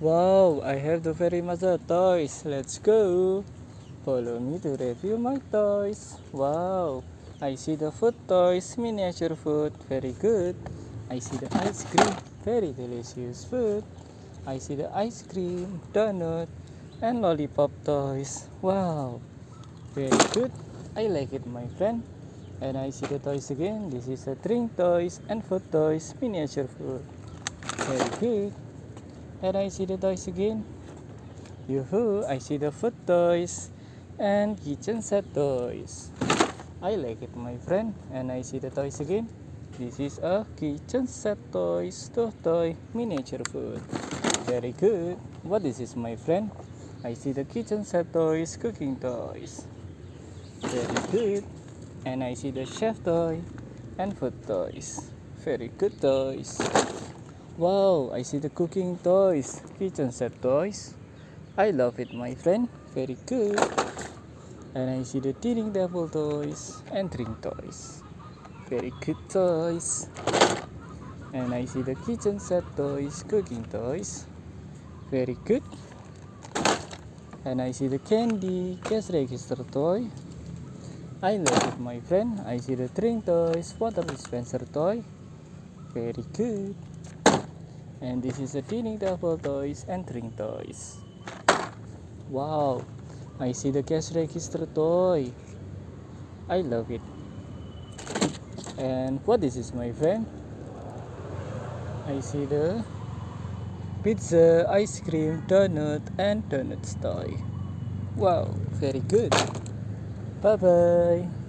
Wow, I have the very much toys. Let's go. Follow me to review my toys. Wow, I see the food toys, miniature food, very good. I see the ice cream, very delicious food. I see the ice cream, donut, and lollipop toys. Wow, very good. I like it, my friend. And I see the toys again. This is a drink toys and food toys, miniature food. Very good. And I see the toys again. Yoo-hoo, I see the food toys and kitchen set toys. I like it, my friend. And I see the toys again. This is a kitchen set toys, to toy, miniature food. Very good. What is this, my friend? I see the kitchen set toys, cooking toys. Very good. And I see the chef toy and food toys. Very good toys. Wow, I see the cooking toys, kitchen set toys. I love it, my friend. Very good. And I see the dining devil toys and drink toys. Very good toys. And I see the kitchen set toys, cooking toys. Very good. And I see the candy cash register toy. I love it, my friend. I see the drink toys, water dispenser toy. Very good. And this is the dining table toys and drink toys. Wow, I see the cash register toy. I love it. And what this is, my friend? I see the pizza, ice cream, donut, and donuts toy. Wow, very good. Bye bye.